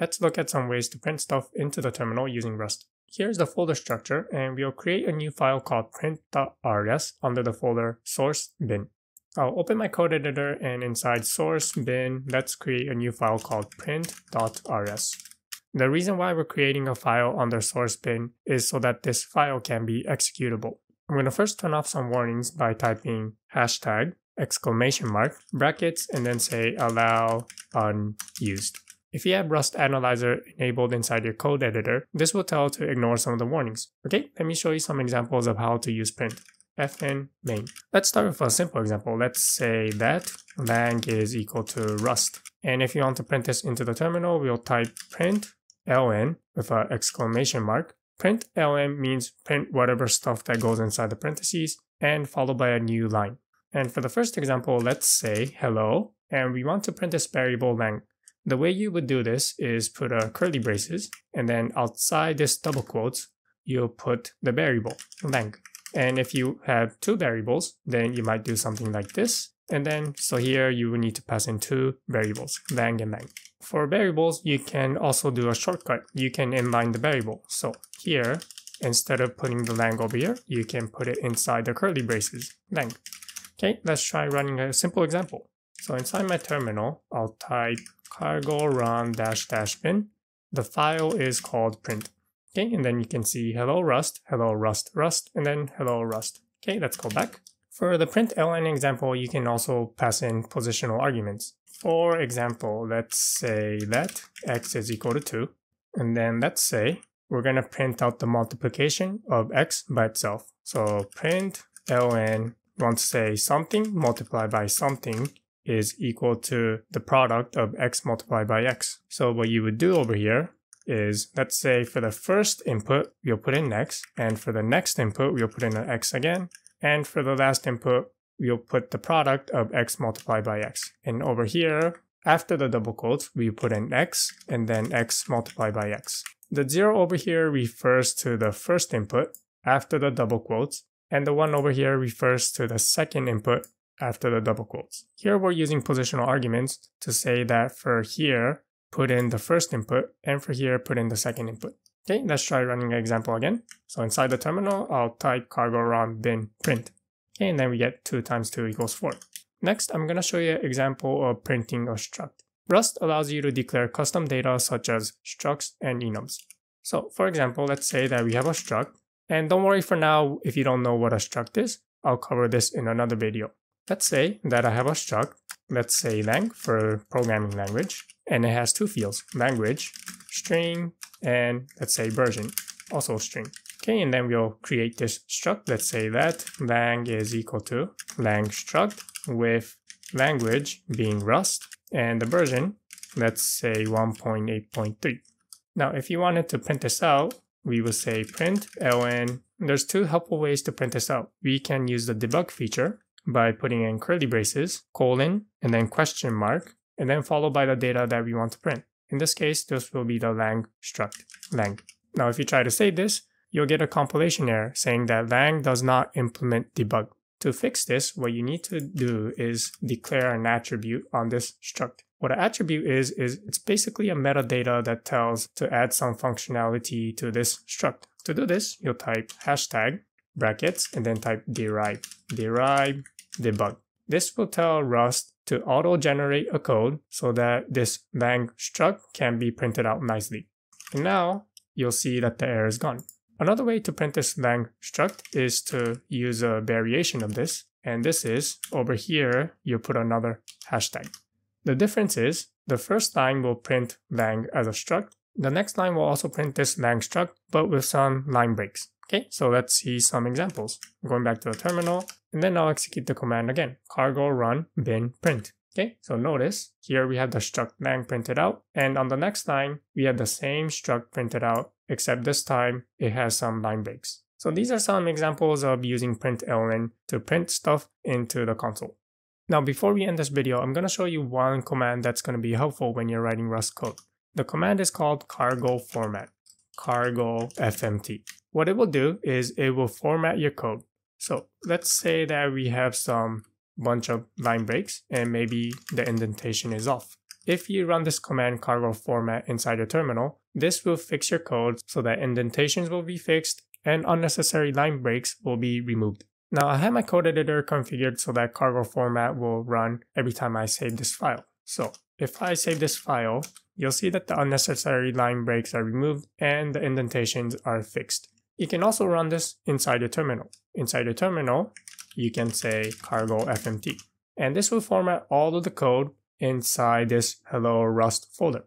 let's look at some ways to print stuff into the terminal using Rust. Here's the folder structure, and we'll create a new file called print.rs under the folder source bin. I'll open my code editor and inside source bin, let's create a new file called print.rs. The reason why we're creating a file under source bin is so that this file can be executable. I'm going to first turn off some warnings by typing hashtag exclamation mark brackets and then say allow unused. If you have Rust Analyzer enabled inside your code editor, this will tell to ignore some of the warnings. Okay, let me show you some examples of how to use print fn main. Let's start with a simple example. Let's say that lang is equal to rust. And if you want to print this into the terminal, we'll type print ln with an exclamation mark. Print ln means print whatever stuff that goes inside the parentheses and followed by a new line. And for the first example, let's say hello, and we want to print this variable lang. The way you would do this is put a curly braces, and then outside this double quotes, you'll put the variable lang. And if you have two variables, then you might do something like this. And then, so here you will need to pass in two variables, lang and lang. For variables, you can also do a shortcut. You can inline the variable. So here, instead of putting the lang over here, you can put it inside the curly braces, lang. Okay, let's try running a simple example. So inside my terminal, I'll type cargo run dash dash bin. The file is called print. Okay, and then you can see hello rust, hello rust, rust, and then hello rust. Okay, let's go back. For the print ln example, you can also pass in positional arguments. For example, let's say that x is equal to 2. And then let's say we're going to print out the multiplication of x by itself. So print ln, want to say something multiplied by something is equal to the product of x multiplied by x. So what you would do over here is let's say for the first input, we'll put in x, and for the next input, we'll put in an x again, and for the last input, we'll put the product of x multiplied by x. And over here, after the double quotes, we put in x and then x multiplied by x. The zero over here refers to the first input after the double quotes, and the one over here refers to the second input after the double quotes. Here we're using positional arguments to say that for here, put in the first input, and for here, put in the second input. Okay, let's try running an example again. So inside the terminal, I'll type cargo run bin print. Okay, and then we get 2 times 2 equals 4. Next, I'm going to show you an example of printing a struct. Rust allows you to declare custom data such as structs and enums. So for example, let's say that we have a struct, and don't worry for now if you don't know what a struct is, I'll cover this in another video. Let's say that I have a struct, let's say lang for programming language, and it has two fields, language, string, and let's say version, also string. Okay, and then we'll create this struct. Let's say that lang is equal to lang struct with language being Rust and the version, let's say 1.8.3. Now, if you wanted to print this out, we will say print ln. There's two helpful ways to print this out. We can use the debug feature by putting in curly braces, colon, and then question mark, and then followed by the data that we want to print. In this case, this will be the lang struct, lang. Now, if you try to save this, you'll get a compilation error saying that lang does not implement debug. To fix this, what you need to do is declare an attribute on this struct. What an attribute is, is it's basically a metadata that tells to add some functionality to this struct. To do this, you'll type hashtag brackets and then type derive, derive debug. This will tell Rust to auto-generate a code so that this lang struct can be printed out nicely. And now you'll see that the error is gone. Another way to print this lang struct is to use a variation of this. And this is over here, you put another hashtag. The difference is the first line will print lang as a struct. The next line will also print this lang struct, but with some line breaks. Okay, so let's see some examples. I'm going back to the terminal, and then I'll execute the command again. Cargo run bin print. Okay, so notice here we have the struct lang printed out, and on the next line, we have the same struct printed out, except this time it has some line breaks. So these are some examples of using println to print stuff into the console. Now before we end this video, I'm going to show you one command that's going to be helpful when you're writing Rust code. The command is called cargo format, cargo fmt. What it will do is it will format your code. So let's say that we have some bunch of line breaks and maybe the indentation is off. if you run this command cargo format inside the terminal, this will fix your code so that indentations will be fixed and unnecessary line breaks will be removed. Now I have my code editor configured so that cargo format will run every time I save this file. So if I save this file, you'll see that the unnecessary line breaks are removed and the indentations are fixed. You can also run this inside the terminal. Inside the terminal, you can say cargo fmt. And this will format all of the code inside this hello rust folder.